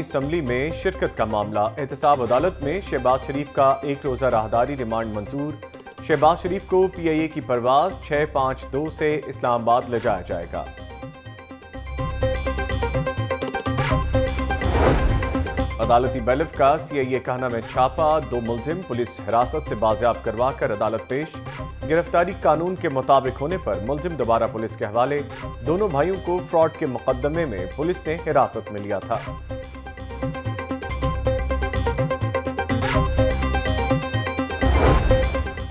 Assembly میں شرکت کا معاملہ۔ احتساب عدالت میں شہباز شریف کا ایک روزہ راہداری ریمانڈ منظور۔ شہباز شریف کو پی آئی اے کی پرواز چھ پانچ دو سے اسلام آباد لے جایا جائے گا۔ عدالتی بیلف کا سی آئی اے کہنا میں چھاپا۔ دو ملزم پولیس حراست سے بازیاب کروا کر عدالت پیش۔ گرفتاری قانون کے مطابق ہونے پر ملزم دوبارہ پولیس کے حوالے۔ دونوں بھائیوں کو فراڈ کے مقدمے میں پولیس نے حراست میں لیا تھا۔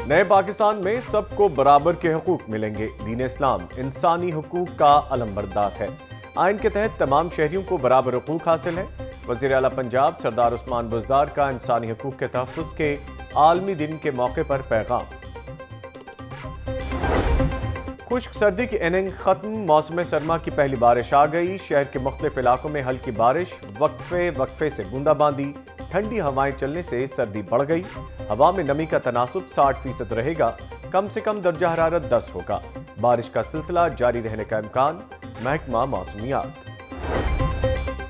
نئے پاکستان میں سب کو برابر کے حقوق ملیں گے۔ دین اسلام انسانی حقوق کا علم بردار ہے۔ آئین کے تحت تمام شہریوں کو برابر حقوق حاصل ہے وزیر اعلیٰ پنجاب سردار عثمان بزدار کا انسانی حقوق کے تحفظ کے عالمی دن کے موقع پر پیغام۔ خشک سردی کی اننگ ختم، موسم سرما کی پہلی بارش آ گئی۔ شہر کے مختلف علاقوں میں ہلکی بارش، وقفے وقفے سے بوندا باندی ٹھنڈی ہوائیں چلنے سے سردی بڑھ گئی۔ ہوا میں نمی کا تناسب ساٹھ فیصد رہے گا۔ کم سے کم درجہ حرارت دس ہوگا۔ بارش کا سلسلہ جاری رہنے کا امکان۔ محکمہ موسمیات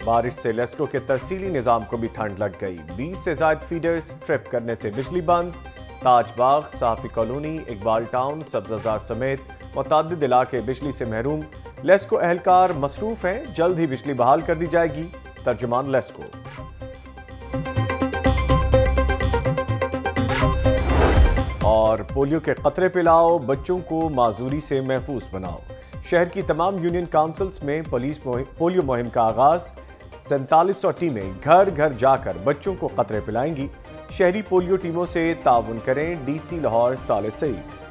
بارش سے لیسکو کے ترسیلی نظام کو بھی ٹھنڈ لگ گئی۔ بیس سے زائد فیڈرز ٹرپ کرنے سے بجلی بند۔ تاج باغ، صحافی کالونی، اقبال ٹاؤن سبززار سمیت متعدد علاقے بجلی سے محروم۔ لیسکو اہلکار مصروف ہیں۔ جلد ہی بجلی بحال کر دی جائے گی۔ ترجمان لیسکو۔ پولیو کے قطرے پلاؤ بچوں کو معذوری سے محفوظ بناؤ۔ شہر کی تمام یونین کاؤنسلز میں پولیس پولیو مہم کا آغاز۔ سینتالیس سو ٹیمیں گھر گھر جا کر بچوں کو قطرے پلائیں گی۔ شہری پولیو ٹیموں سے تعاون کریں ڈی سی لاہور سال سعید۔